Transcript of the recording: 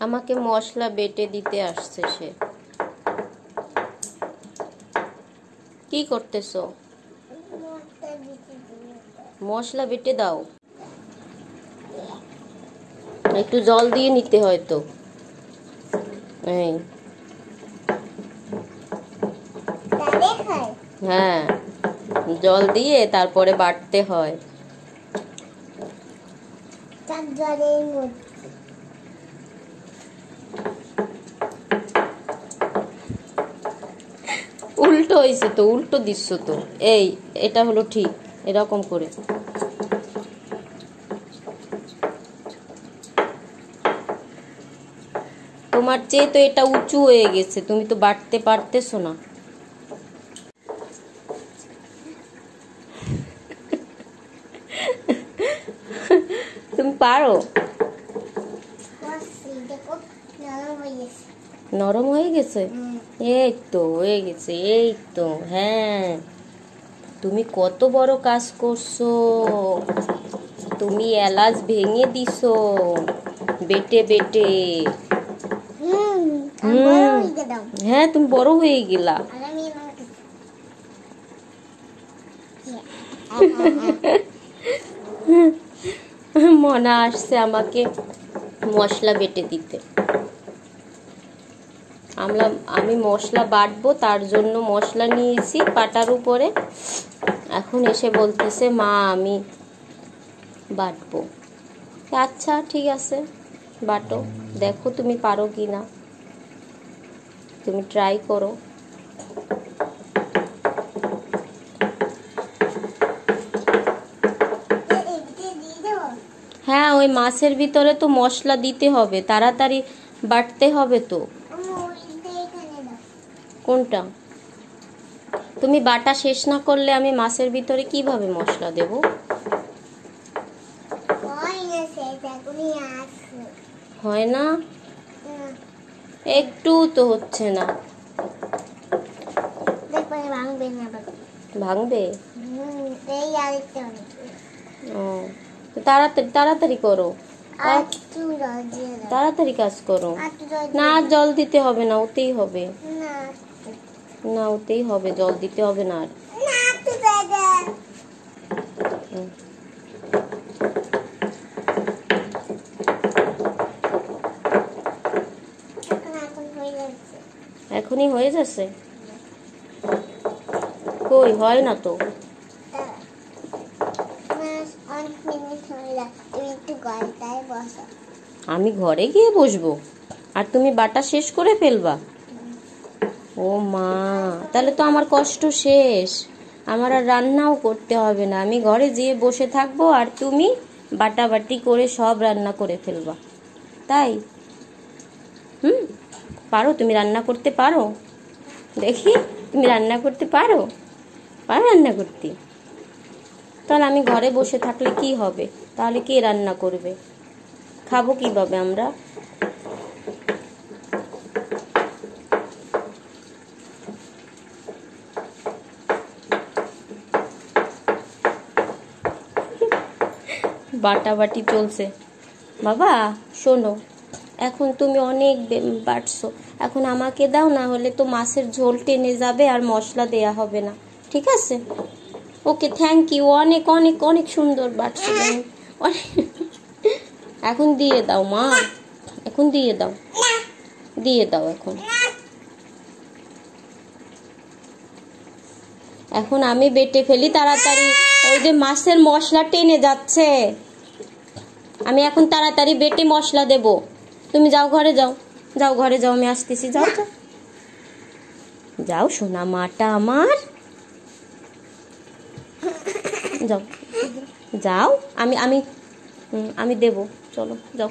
আমাকে মশলা বেটে দিতে আসছে সে। কি করতেছো? মশলা বেটে দাও। একটু জল দিয়ে নিতে হয় তো এই। হ্যাঁ জল দিয়ে তারপরে বাটতে হয়। উল্টো হয়েছে তো উল্টো দৃশ্য তো। এই এটা হলো ঠিক এরকম করে। তোমার চেয়ে তো এটা উঁচু হয়ে গেছে তুমি তো বাটতে পারতেছো না। তুমি পারো? নরম হয়ে গেছে। এই তো হয়ে গেছে এই তো হ্যাঁ। তুমি কত বড় কাজ করছ। তুমি এলাচ ভেঙে দিছো। বেটে বেটে। হ্যাঁ তুমি বড় হয়ে গেলা। মনে আসছে আমাকে মশলা বেটে দিতে। আমরা, আমি মশলা বাটবো, তার জন্য মশলা নিয়েছি পাটার উপরে। এখন এসে বলতেছে, মা, আমি বাটবো। আচ্ছা ঠিক আছে, বাটো। দেখো তুমি পারো কি না। তুমি ট্রাই করো। হ্যাঁ ওই মাছের ভিতরে তো মশলা দিতে হবে, তাড়াতাড়ি বাটতে হবে তো। কোনটা? তুমি বাটা শেষ না করলে আমি মাছের ভিতরে কীভাবে মশলা দেব? হয় না? একটু তো হচ্ছে না। ভাঙবে ও তাড়াতাড়ি তাড়াতাড়ি করো। তাড়াতাড়ি কাজ করো। না জল দিতে হবে না ওতেই হবে। না ওতেই হবে জল দিতে হবে না আর। এখনই হয়ে যাচ্ছে? কই হয় না তো। আমি ঘরে গিয়ে বসবো। আর তুমি বাটা শেষ করে ফেলবা। ও মা, তাহলে তো আমার কষ্ট শেষ। আমার আর রান্নাও করতে হবে না। আমি ঘরে যেয়ে বসে থাকব আর তুমি বাটাবাটি করে সব রান্না করে ফেলবা। তাই? হুম, পারো? তুমি রান্না করতে পারো? দেখি, তুমি রান্না করতে পারো? পারো রান্না করতে? তাহলে আমি ঘরে বসে থাকলে কি হবে? তাহলে কে রান্না করবে? খাব কীভাবে আমরা? বাটাবাটি চলছে। বাবা, শোনো, এখন তুমি অনেক বাটছো এখন আমাকে দাও, না হলে তো মাছের ঝোল টেনে যাবে আর মশলা দেয়া হবে না। ঠিক আছে? ওকে থ্যাংক ইউ অনেক অনেক অনেক সুন্দর বাটছো। অনেক- এখন দিয়ে দাও, মা। এখন দিয়ে দাও। দিয়ে দাও এখন। এখন আমি বেটে ফেলি তাড়াতাড়ি। ওই যে মাছের মশলা টেনে যাচ্ছে। আমি এখন তাড়াতাড়ি বেটে মশলা দেব। তুমি যাও ঘরে যাও। যাও ঘরে যাও, আমি আসতেছি। যাও যাও। যাও, সোনা মাটা আমার। যাও। যাও, আমি আমি আমি দেব। চলো, যাও।